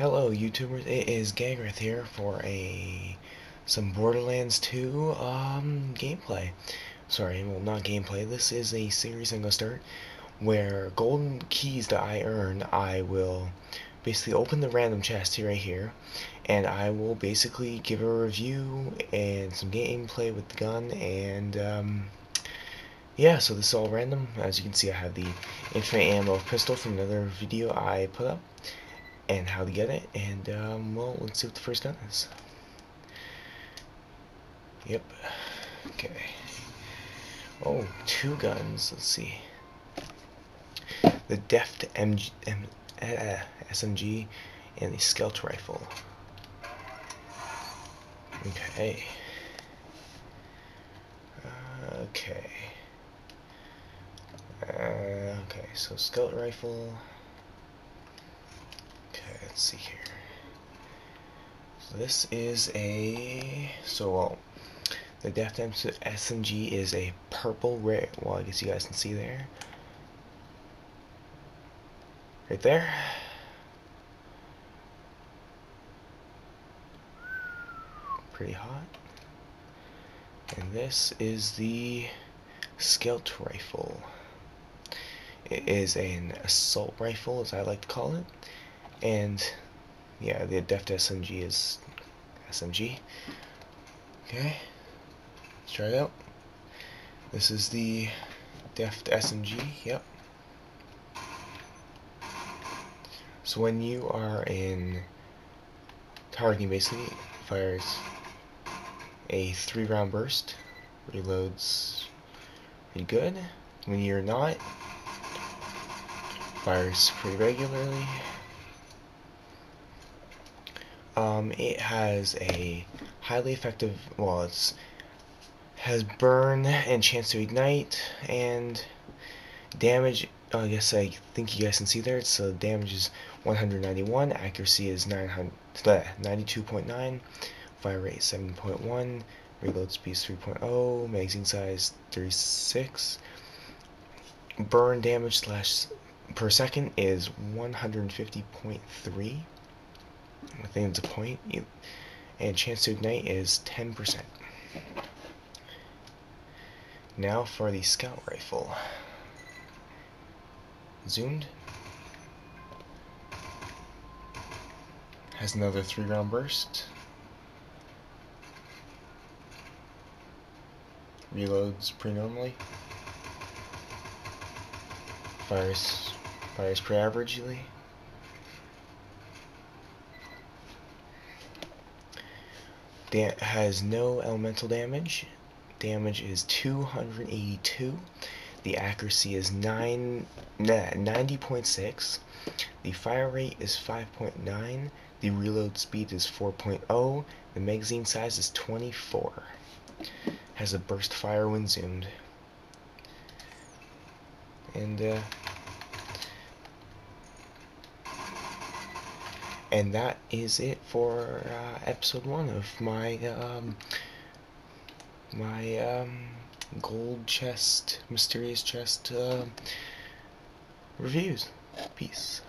Hello YouTubers, it is Gangreth here for a some Borderlands 2 um gameplay. Sorry, well not gameplay, this is a series I'm gonna start where golden keys that I earn I will basically open the random chest here right here and I will basically give a review and some gameplay with the gun and um yeah, so this is all random. As you can see I have the infinite ammo pistol from another video I put up and how to get it, and um, well, let's see what the first gun is. Yep. Okay. Oh, two guns. Let's see. The Deft MG, M, uh, SMG and the Scout Rifle. Okay. Okay. Uh, okay, so Scout Rifle let's see here. So this is a so well the Deft SMG is a purple red. Well, I guess you guys can see there, right there. Pretty hot. And this is the Scout rifle. It is an assault rifle, as I like to call it and yeah the deft SMG is SMG okay let's try it out. This is the deft SMG yep. So when you are in targeting basically fires a three round burst reloads pretty good. When you're not fires pretty regularly um, it has a highly effective, well, it's has burn and chance to ignite and damage. I guess I think you guys can see there. So damage is 191, accuracy is 900, 92.9, fire rate 7.1, reload speed 3.0, magazine size 36, burn damage slash per second is 150.3. I think it's a point. And chance to ignite is 10%. Now for the scout rifle. Zoomed. Has another three round burst. Reloads pretty normally. Fires fires pretty averagely. Da has no elemental damage. Damage is 282. The accuracy is 9 90.6. The fire rate is 5.9. The reload speed is 4.0. The magazine size is 24. Has a burst fire when zoomed. And uh, and that is it for uh, episode one of my um, my um, gold chest, mysterious chest uh, reviews. Peace.